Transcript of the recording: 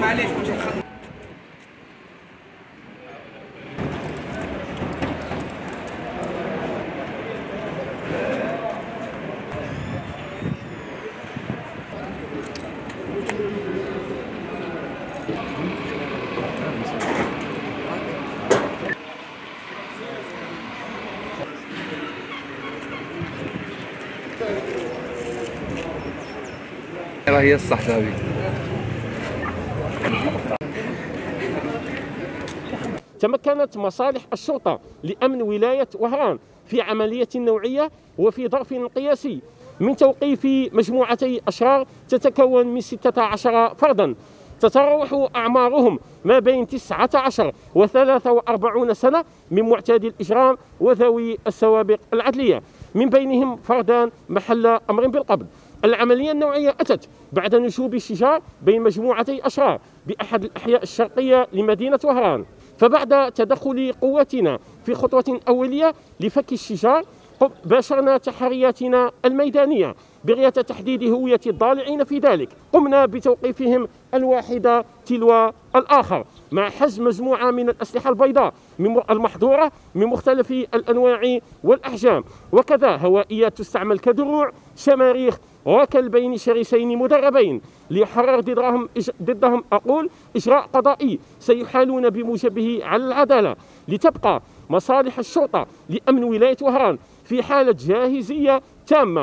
معليش هي الصحراوي. تمكنت مصالح الشرطة لأمن ولاية وهران في عملية نوعية وفي ظرف قياسي. من توقيف مجموعتي أشرار تتكون من 16 فردا. تتراوح أعمارهم ما بين 19 و 43 سنة من معتادي الإجرام وذوي السوابق العدلية. من بينهم فردان محل أمر بالقبض. العملية النوعية أتت بعد نشوب الشجار بين مجموعتي أشرار بأحد الأحياء الشرقية لمدينة وهران. فبعد تدخل قواتنا في خطوة أولية لفك الشجار باشرنا تحرياتنا الميدانية بغية تحديد هوية الضالعين في ذلك. قمنا بتوقيفهم الواحدة تلو الآخر مع حجز مجموعة من الأسلحة البيضاء المحظورة من مختلف الأنواع والأحجام. وكذا هوائيات تستعمل كدروع شماريخ وكلبين شرسين مدربين ليحرر ضدهم ضدهم. أقول إجراء قضائي سيحالون بموجبه على العدالة لتبقى مصالح الشرطة لأمن ولاية وهران في حالة جاهزية تامة.